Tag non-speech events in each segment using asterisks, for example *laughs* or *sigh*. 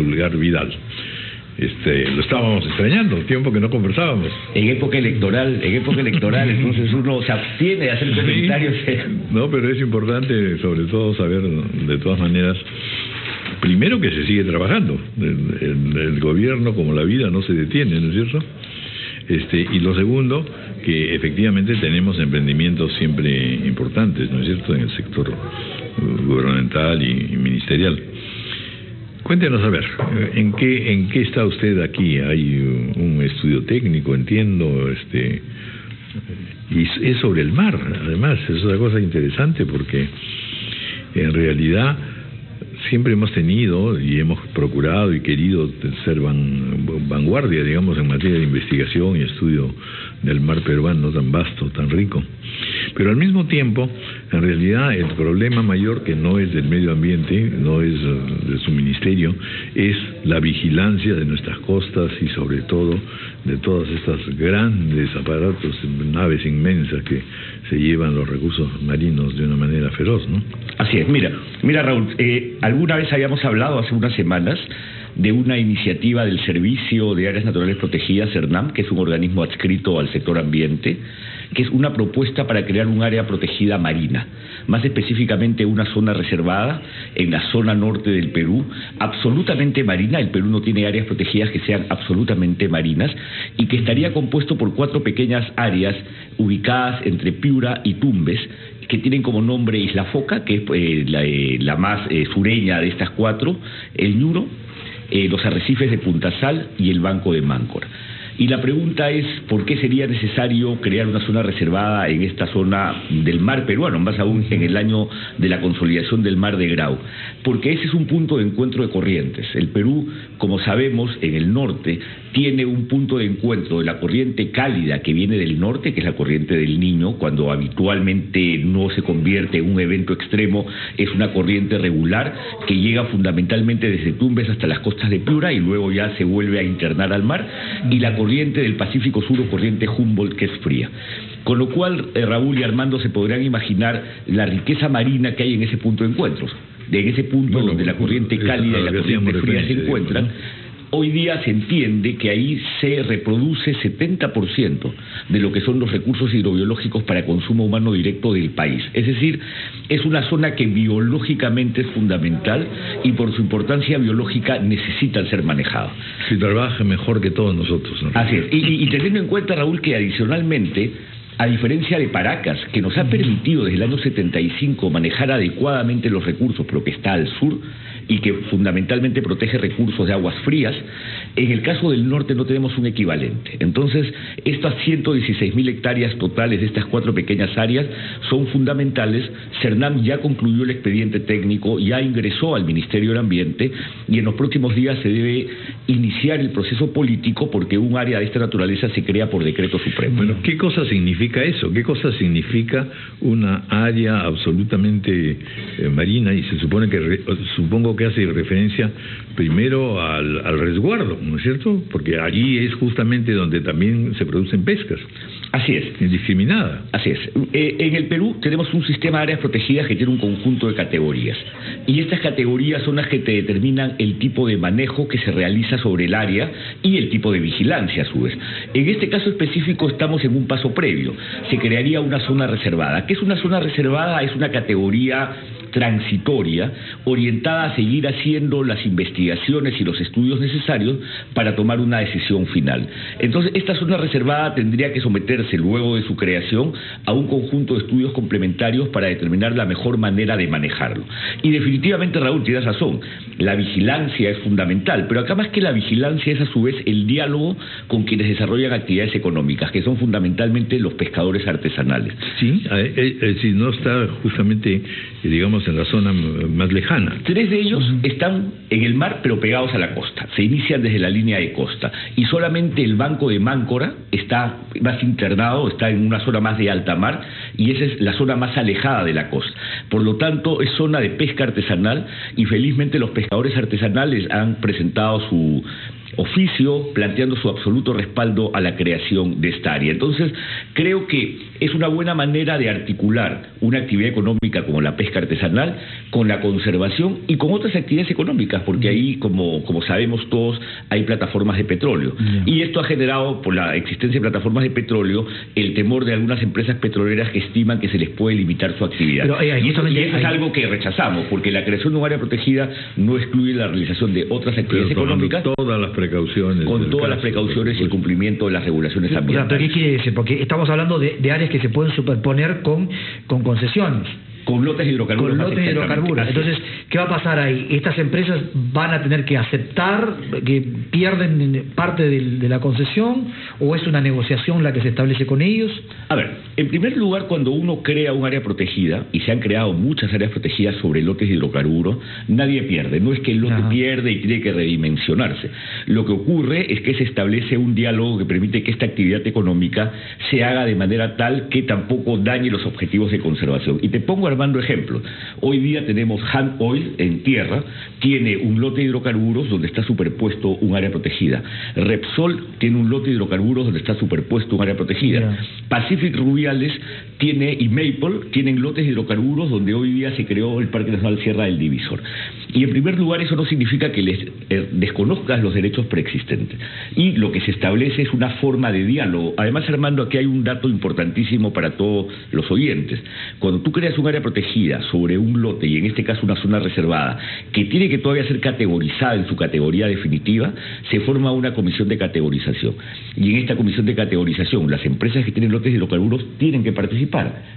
Pulgar Vidal. Este, lo estábamos extrañando, tiempo que no conversábamos. En época electoral, en época electoral, *laughs* entonces uno se abstiene de hacer comentarios. *laughs* No, pero es importante sobre todo saber, de todas maneras, primero que se sigue trabajando. El, el, gobierno, como la vida, no se detiene, ¿no es cierto? Este, y lo segundo, que efectivamente tenemos emprendimientos siempre importantes, ¿no es cierto?, en el sector gubernamental y, ministerial. Cuéntenos a ver, ¿en qué, ¿en qué está usted aquí? Hay un estudio técnico, entiendo, este, y es sobre el mar, además, es una cosa interesante porque en realidad siempre hemos tenido y hemos procurado y querido ser vanguardia, digamos, en materia de investigación y estudio del mar peruano tan vasto, tan rico. Pero al mismo tiempo, en realidad, el problema mayor que no es del medio ambiente, no es de su ministerio, es la vigilancia de nuestras costas y sobre todo de todas estas grandes aparatos, naves inmensas que se llevan los recursos marinos de una manera feroz, ¿no? Así es, mira, mira Raúl, eh, alguna vez habíamos hablado hace unas semanas de una iniciativa del Servicio de Áreas Naturales Protegidas, CERNAM, que es un organismo adscrito al sector ambiente, que es una propuesta para crear un área protegida marina, más específicamente una zona reservada en la zona norte del Perú, absolutamente marina, el Perú no tiene áreas protegidas que sean absolutamente marinas, y que estaría compuesto por cuatro pequeñas áreas ubicadas entre Piura y Tumbes, que tienen como nombre Isla Foca, que es eh, eh, la, más eh, sureña de estas cuatro, el Ñuro, los arrecifes de Punta Sal y el Banco de Máncora. Y la pregunta es, ¿por qué sería necesario crear una zona reservada en esta zona del mar peruano, más aún en el año de la consolidación del mar de Grau? Porque ese es un punto de encuentro de corrientes. El Perú, como sabemos, en el norte, tiene un punto de encuentro de la corriente cálida que viene del norte, que es la corriente del Niño, cuando habitualmente no se convierte en un evento extremo, es una corriente regular que llega fundamentalmente desde Tumbes hasta las costas de Piura y luego ya se vuelve a internar al mar, y la corriente del Pacífico Sur o corriente Humboldt que es fría. Con lo cual, eh, Raúl y Armando se podrían imaginar la riqueza marina que hay en ese punto de encuentros. De ese punto donde la corriente cálida y la corriente fría se encuentran, Hoy día se entiende que ahí se reproduce 70% de lo que son los recursos hidrobiológicos para consumo humano directo del país. Es decir, es una zona que biológicamente es fundamental y por su importancia biológica necesita ser manejada. Si trabaja mejor que todos nosotros. Así es. Y, y teniendo en cuenta, Raúl, que adicionalmente a diferencia de Paracas, que nos ha permitido desde el año 75 manejar adecuadamente los recursos, pero que está al sur, y que fundamentalmente protege recursos de aguas frías, en el caso del norte no tenemos un equivalente. Entonces, estas 116 mil hectáreas totales de estas cuatro pequeñas áreas son fundamentales. CERNAM ya concluyó el expediente técnico, ya ingresó al Ministerio del Ambiente y en los próximos días se debe iniciar el proceso político porque un área de esta naturaleza se crea por decreto supremo. Bueno, ¿qué cosa significa eso? ¿Qué cosa significa una área absolutamente eh, marina y se supone que, supongo que hace referencia primero al, resguardo, ¿no es cierto? Porque allí es justamente donde también se producen pescas. Así es. Indiscriminada. Así es. Eh, en el Perú tenemos un sistema de áreas protegidas que tiene un conjunto de categorías. Y estas categorías son las que te determinan el tipo de manejo que se realiza sobre el área y el tipo de vigilancia a su vez. En este caso específico estamos en un paso previo. Se crearía una zona reservada. ¿Qué es una zona reservada? Es una categoría transitoria orientada a seguir haciendo las investigaciones y los estudios necesarios para tomar una decisión final. Entonces, esta zona reservada tendría que someterse luego de su creación a un conjunto de estudios complementarios para determinar la mejor manera de manejarlo. Y definitivamente, Raúl, tienes razón, la vigilancia es fundamental, pero acá más que la vigilancia es a su vez el diálogo con quienes desarrollan actividades económicas, que son fundamentalmente los pescadores artesanales. Sí, eh, eh, si no está justamente, digamos, en la zona más lejana. Tres de ellos están en el mar, pero pegados a la costa. Se inician desde la línea de costa. Y solamente el banco de Máncora está más internado, está en una zona más de alta mar, y esa es la zona más alejada de la costa. Por lo tanto, es zona de pesca artesanal, y felizmente los pescadores artesanales han presentado su oficio planteando su absoluto respaldo a la creación de esta área. Entonces, creo que es una buena manera de articular una actividad económica como la pesca artesanal con la conservación y con otras actividades económicas, porque ahí, como, como sabemos todos, hay plataformas de petróleo. Y esto ha generado, por la existencia de plataformas de petróleo, el temor de algunas empresas petroleras que estiman que se les puede limitar su actividad. y eso, es algo que rechazamos, porque la creación de un área protegida no excluye la realización de otras actividades económicas. todas las precauciones. Con todas las precauciones y el cumplimiento de las regulaciones ambientales. ¿Qué quiere decir? Porque estamos hablando de, de áreas que se pueden superponer con, con concesiones. Con lotes de hidrocarburos. Con lotes de hidrocarburos. Entonces, ¿qué va a pasar ahí? Estas empresas van a tener que aceptar que pierden parte de la concesión o es una negociación la que se establece con ellos? A ver, en primer lugar, cuando uno crea un área protegida, y se han creado muchas áreas protegidas sobre lotes de hidrocarburos, nadie pierde. No es que el lote pierde y tiene que redimensionarse. Lo que ocurre es que se establece un diálogo que permite que esta actividad económica se haga de manera tal que tampoco dañe los objetivos de conservación. Y te pongo armando ejemplos. Hoy día tenemos Han Oil en tierra, tiene un lote de hidrocarburos donde está superpuesto un área protegida. Repsol tiene un lote de hidrocarburos donde está superpuesto un área protegida. Pacific Rubiales tiene y Maple tienen lotes de hidrocarburos donde hoy día se creó el Parque Nacional Sierra del Divisor. Y en primer lugar eso no significa que les eh, desconozcas los derechos preexistentes. Y lo que se establece es una forma de diálogo. Además, Armando, aquí hay un dato importantísimo para todos los oyentes. Cuando tú creas un área protegida sobre un lote, y en este caso una zona reservada, que tiene que todavía ser categorizada en su categoría definitiva, se forma una comisión de categorización. Y en esta comisión de categorización, las empresas que tienen lotes de hidrocarburos tienen que participar.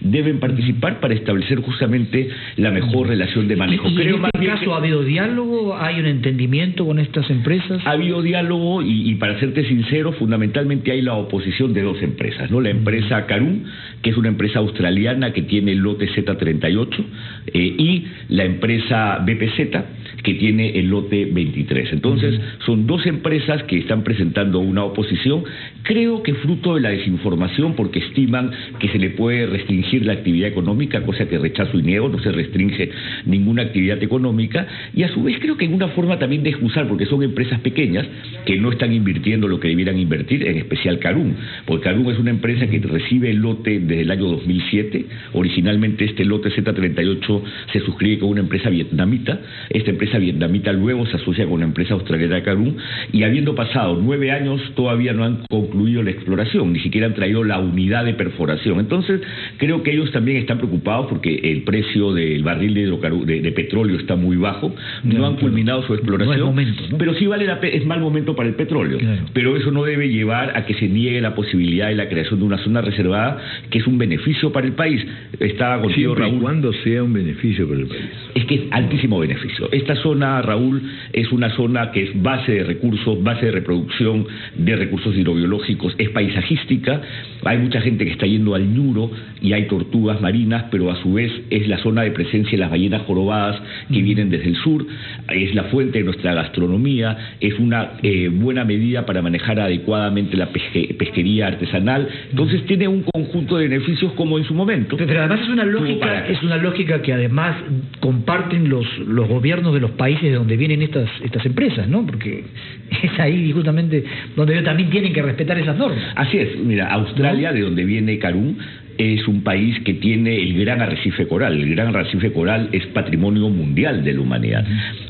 Deben participar para establecer justamente la mejor relación de manejo. ¿Y, en este caso ha habido diálogo? ¿Hay un entendimiento con estas empresas? Ha habido diálogo y, para serte sincero, fundamentalmente hay la oposición de dos empresas. ¿no? La empresa Carum, que es una empresa australiana que tiene el lote Z38, eh, y la empresa BPZ, que tiene el lote 23. Entonces, son dos empresas que están presentando una oposición, creo que fruto de la desinformación, porque estiman que se le puede restringir la actividad económica, cosa que rechazo y niego, no se restringe ninguna actividad económica, y a su vez creo que en una forma también de excusar, porque son empresas pequeñas que no están invirtiendo lo que debieran invertir, en especial Carum, porque Carum es una empresa que recibe el lote desde el año 2007, originalmente este lote Z38 se suscribe con una empresa vietnamita, esta empresa vietnamita luego se asocia con la empresa australiana Carum y habiendo pasado nueve años todavía no han concluido la exploración, ni siquiera han traído la unidad de perforación. Entonces creo que ellos también están preocupados porque el precio del barril de, de, petróleo está muy bajo, no, han culminado su exploración, pero sí vale la es mal momento para el petróleo, pero eso no debe llevar a que se niegue la posibilidad de la creación de una zona reservada que es un beneficio para el país. Estaba contigo Raúl. cuando sea un beneficio para el país. Es que es altísimo beneficio. Esta zona, Raúl, es una zona que es base de recursos, base de reproducción de recursos hidrobiológicos, es paisajística, hay mucha gente que está yendo al Ñuro y hay tortugas marinas, pero a su vez es la zona de presencia de las ballenas jorobadas que vienen desde el sur, es la fuente de nuestra gastronomía, es una eh, buena medida para manejar adecuadamente la pesquería artesanal, entonces tiene un conjunto de beneficios como en su momento. Pero además es una lógica, es una lógica que además comparten los, los gobiernos de los países de donde vienen estas, estas empresas, ¿no? Porque *laughs* es ahí justamente donde ellos también tienen que respetar esas normas. Así es, mira, Australia, de donde viene Carum, es un país que tiene el gran arrecife coral. El gran arrecife coral es patrimonio mundial de la humanidad.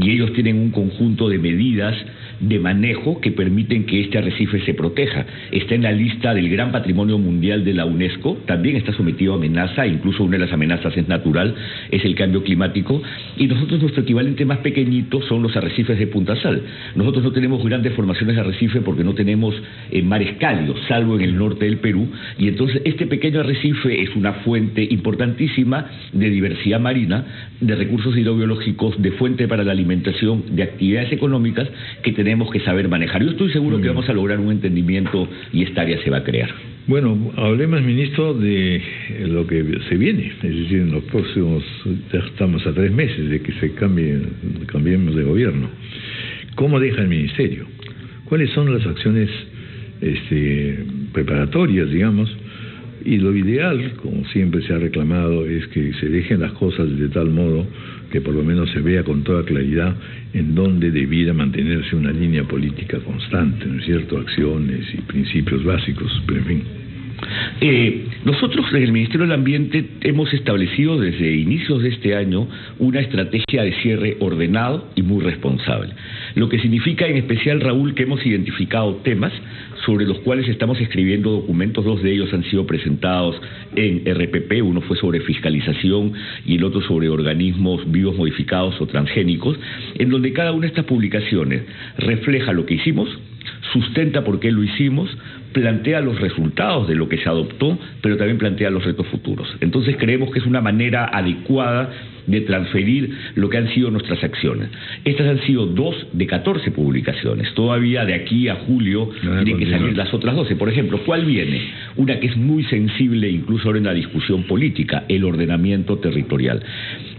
Y ellos tienen un conjunto de medidas de manejo que permiten que este arrecife se proteja. Está en la lista del Gran Patrimonio Mundial de la UNESCO, también está sometido a amenaza, incluso una de las amenazas es natural, es el cambio climático, y nosotros nuestro equivalente más pequeñito son los arrecifes de Punta Sal. Nosotros no tenemos grandes formaciones de arrecife porque no tenemos eh, mares cálidos, salvo en el norte del Perú, y entonces este pequeño arrecife es una fuente importantísima de diversidad marina, de recursos hidrobiológicos, de fuente para la alimentación, de actividades económicas que tenemos tenemos que saber manejar. Yo estoy seguro que vamos a lograr un entendimiento y esta área se va a crear. Bueno, hablemos, ministro, de lo que se viene. Es decir, en los próximos, ya estamos a tres meses de que se cambie, cambiemos de gobierno. ¿Cómo deja el ministerio? ¿Cuáles son las acciones este, preparatorias, digamos? Y lo ideal, como siempre se ha reclamado, es que se dejen las cosas de tal modo que por lo menos se vea con toda claridad en dónde debiera mantenerse una línea política constante, ¿no es cierto? Acciones y principios básicos, pero en fin. Eh, Nosotros en el Ministerio del Ambiente hemos establecido desde inicios de este año una estrategia de cierre ordenado y muy responsable. Lo que significa en especial, Raúl, que hemos identificado temas sobre los cuales estamos escribiendo documentos, dos de ellos han sido presentados en RPP, uno fue sobre fiscalización y el otro sobre organismos vivos modificados o transgénicos, en donde cada una de estas publicaciones refleja lo que hicimos, sustenta por qué lo hicimos, plantea los resultados de lo que se adoptó, pero también plantea los retos futuros. Entonces creemos que es una manera adecuada de transferir lo que han sido nuestras acciones. Estas han sido dos de 14 publicaciones. Todavía de aquí a julio tienen que salir las otras 12. Por ejemplo, ¿cuál viene? Una que es muy sensible incluso ahora en la discusión política, el ordenamiento territorial.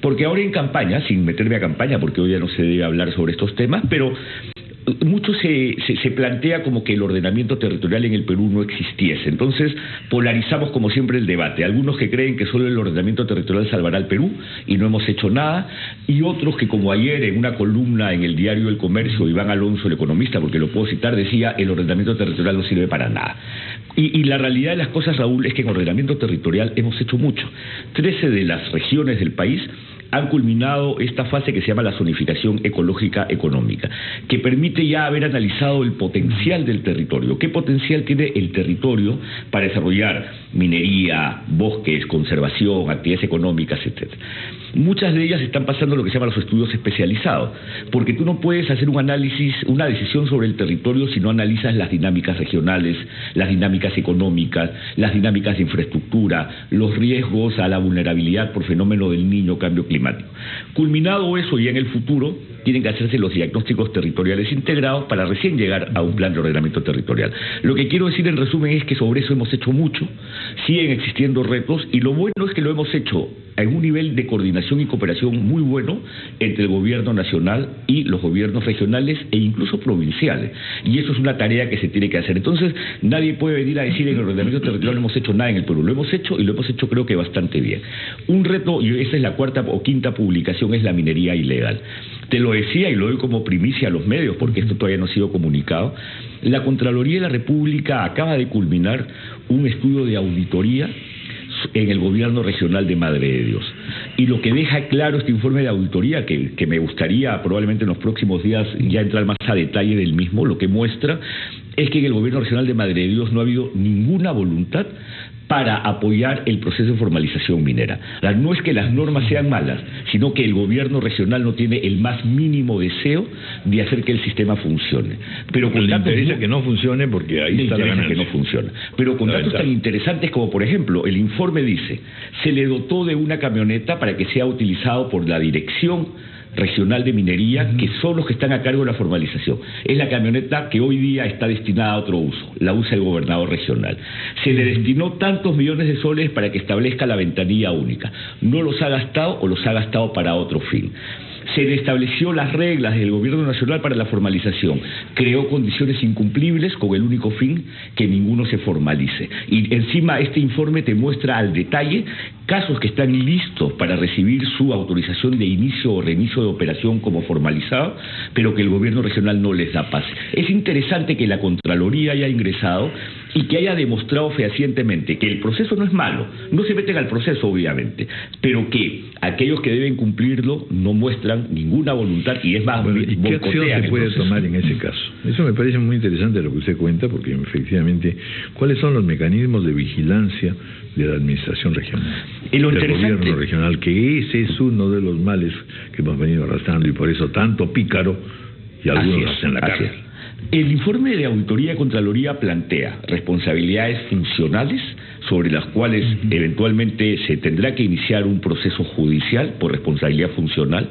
Porque ahora en campaña, sin meterme a campaña, porque hoy ya no se debe hablar sobre estos temas, pero mucho se, se, plantea como que el ordenamiento territorial en el Perú no existiese. Entonces, polarizamos como siempre el debate. Algunos que creen que solo el ordenamiento territorial salvará al Perú y no hemos hecho nada, y otros que como ayer en una columna en el diario El Comercio, Iván Alonso, el economista, porque lo puedo citar, decía el ordenamiento territorial no sirve para nada. Y, y la realidad de las cosas, Raúl, es que en ordenamiento territorial hemos hecho mucho. Trece de las regiones del país han culminado esta fase que se llama la zonificación ecológica económica, que permite ya haber analizado el potencial del territorio. ¿Qué potencial tiene el territorio para desarrollar minería, bosques, conservación, actividades económicas, etcétera? Muchas de ellas están pasando lo que se llama los estudios especializados, porque tú no puedes hacer un análisis, una decisión sobre el territorio si no analizas las dinámicas regionales, las dinámicas económicas, las dinámicas de infraestructura, los riesgos a la vulnerabilidad por fenómeno del niño, cambio climático. Culminado eso y en el futuro, tienen que hacerse los diagnósticos territoriales integrados para recién llegar a un plan de ordenamiento territorial. Lo que quiero decir en resumen es que sobre eso hemos hecho mucho, siguen existiendo retos y lo bueno es que lo hemos hecho en un nivel de coordinación y cooperación muy bueno entre el gobierno nacional y los gobiernos regionales e incluso provinciales. Y eso es una tarea que se tiene que hacer. Entonces, nadie puede venir a decir en el ordenamiento territorial no hemos hecho nada en el Perú. Lo hemos hecho y lo hemos hecho creo que bastante bien. Un reto, y esa es la cuarta o quinta publicación, es la minería ilegal. Te lo decía y lo doy como primicia a los medios porque esto todavía no ha sido comunicado. La Contraloría de la República acaba de culminar un estudio de auditoría en el gobierno regional de Madre de Dios. Y lo que deja claro este informe de auditoría, que, que me gustaría probablemente en los próximos días ya entrar más a detalle del mismo, lo que muestra es que en el gobierno regional de Madre de Dios no ha habido ninguna voluntad para apoyar el proceso de formalización minera. No es que las normas sean malas, sino que el gobierno regional no tiene el más mínimo deseo de hacer que el sistema funcione. Pero con le interesa que no funcione porque ahí está la que no funciona. Pero con datos tan interesantes como, por ejemplo, el informe dice, se le dotó de una camioneta para que sea utilizado por la dirección regional de minería, que son los que están a cargo de la formalización. Es la camioneta que hoy día está destinada a otro uso, la usa el gobernador regional. Se le destinó tantos millones de soles para que establezca la ventanilla única. No los ha gastado o los ha gastado para otro fin se estableció las reglas del gobierno nacional para la formalización, creó condiciones incumplibles con el único fin que ninguno se formalice. Y encima este informe te muestra al detalle casos que están listos para recibir su autorización de inicio o reinicio de operación como formalizado, pero que el gobierno regional no les da pase. Es interesante que la Contraloría haya ingresado y que haya demostrado fehacientemente que el proceso no es malo, no se meten al proceso obviamente, pero que aquellos que deben cumplirlo no muestran ninguna voluntad y es más, ¿y qué acción se puede tomar en ese caso? Eso me parece muy interesante lo que usted cuenta, porque efectivamente, ¿cuáles son los mecanismos de vigilancia de la administración regional? El gobierno regional, que ese es uno de los males que hemos venido arrastrando y por eso tanto pícaro y algunos en la cárcel. El informe de auditoría Contraloría plantea responsabilidades funcionales sobre las cuales eventualmente se tendrá que iniciar un proceso judicial por responsabilidad funcional,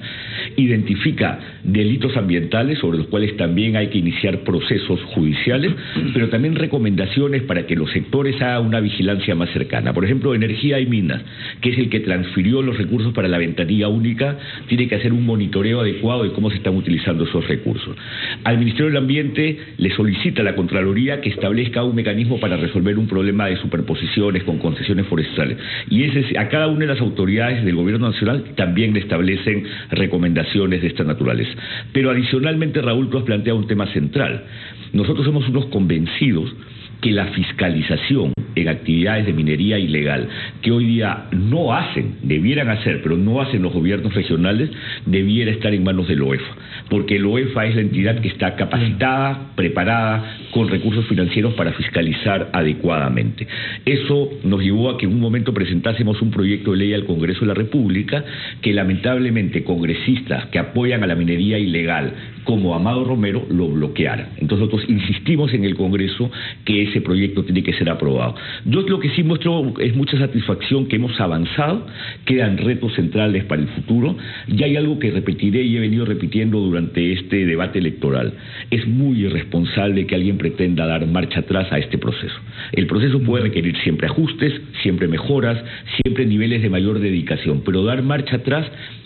identifica delitos ambientales sobre los cuales también hay que iniciar procesos judiciales, pero también recomendaciones para que los sectores hagan una vigilancia más cercana. Por ejemplo, energía y minas, que es el que transfirió los recursos para la ventanilla única, tiene que hacer un monitoreo adecuado de cómo se están utilizando esos recursos. Al Ministerio del Ambiente le solicita a la Contraloría que establezca un mecanismo para resolver un problema de superposición con concesiones forestales. Y ese, a cada una de las autoridades del gobierno nacional también le establecen recomendaciones de esta naturaleza. Pero adicionalmente, Raúl, tú has planteado un tema central. Nosotros somos unos convencidos que la fiscalización en actividades de minería ilegal, que hoy día no hacen, debieran hacer, pero no hacen los gobiernos regionales, debiera estar en manos del OEFA, porque el OEFA es la entidad que está capacitada, preparada, con recursos financieros para fiscalizar adecuadamente. Eso nos llevó a que en un momento presentásemos un proyecto de ley al Congreso de la República que lamentablemente congresistas que apoyan a la minería ilegal como Amado Romero lo bloquearan. Entonces nosotros insistimos en el Congreso que ese proyecto tiene que ser aprobado. Yo lo que sí muestro es mucha satisfacción que hemos avanzado, quedan retos centrales para el futuro y hay algo que repetiré y he venido repitiendo durante este debate electoral. Es muy irresponsable que alguien pretenda dar marcha atrás a este proceso. El proceso puede requerir siempre ajustes, siempre mejoras, siempre niveles de mayor dedicación, pero dar marcha atrás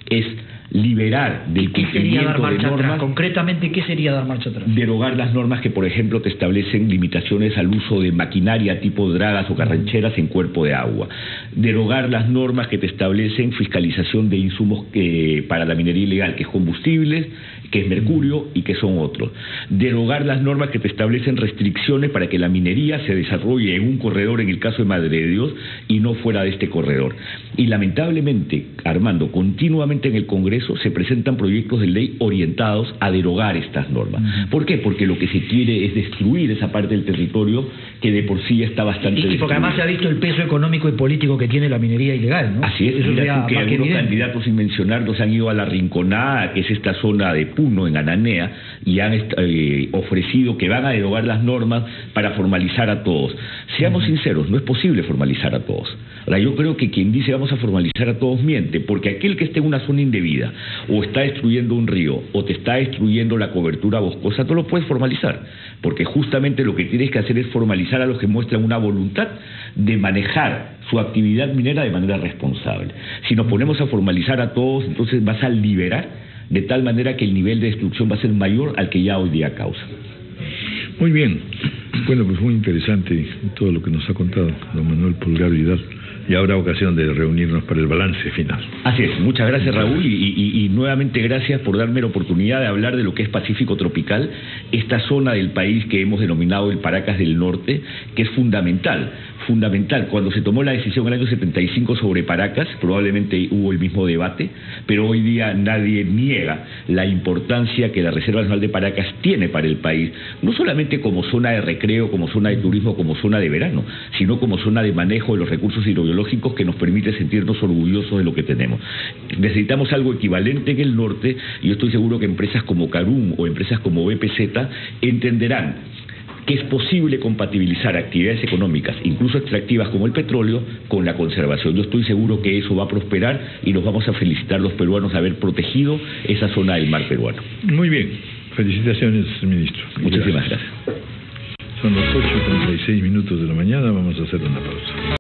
es liberar del cumplimiento de normas. Concretamente, ¿qué sería dar marcha atrás? Derogar las normas que, por ejemplo, te establecen limitaciones al uso de maquinaria tipo dragas o carrancheras en cuerpo de agua. Derogar las normas que te establecen fiscalización de insumos eh, para la minería ilegal, que es combustibles, que es mercurio y que son otros. Derogar las normas que te establecen restricciones para que la minería se desarrolle en un corredor, en el caso de Madre de Dios, y no fuera de este corredor. Y lamentablemente, Armando, continuamente en el Congreso se presentan proyectos de ley orientados a derogar estas normas. ¿Por qué? Porque lo que se quiere es destruir esa parte del territorio que de por sí está bastante Y, y porque además se ha visto el peso económico y político que tiene la minería ilegal, ¿no? Así es, Eso mira que algunos candidatos, sin mencionarlos, han ido a la Rinconada, que es esta zona de Puno, en Ananea, y han eh, ofrecido que van a derogar las normas para formalizar a todos. Seamos sinceros, no es posible formalizar a todos. Ahora, yo creo que quien dice vamos a formalizar a todos miente, porque aquel que esté en una zona indebida, o está destruyendo un río, o te está destruyendo la cobertura boscosa, no lo puedes formalizar, porque justamente lo que tienes que hacer es formalizar a los que muestran una voluntad de manejar su actividad minera de manera responsable. Si nos ponemos a formalizar a todos, entonces vas a liberar de tal manera que el nivel de destrucción va a ser mayor al que ya hoy día causa. Muy bien. Bueno, pues muy interesante todo lo que nos ha contado don Manuel Pulgar Vidal y habrá ocasión de reunirnos para el balance final. Así es, muchas gracias Raúl y, nuevamente gracias por darme la oportunidad de hablar de lo que es Pacífico Tropical, esta zona del país que hemos denominado el Paracas del Norte, que es fundamental fundamental. Cuando se tomó la decisión en el año 75 sobre Paracas, probablemente hubo el mismo debate, pero hoy día nadie niega la importancia que la Reserva Nacional de Paracas tiene para el país, no solamente como zona de recreo, como zona de turismo, como zona de verano, sino como zona de manejo de los recursos hidrobiológicos que nos permite sentirnos orgullosos de lo que tenemos. Necesitamos algo equivalente en el norte y yo estoy seguro que empresas como Carum o empresas como BPZ entenderán que es posible compatibilizar actividades económicas, incluso extractivas como el petróleo, con la conservación. Yo estoy seguro que eso va a prosperar y nos vamos a felicitar los peruanos de haber protegido esa zona del mar peruano. Muy bien, felicitaciones, ministro. Muchísimas gracias. Son las 8.36 minutos de la mañana, vamos a hacer una pausa.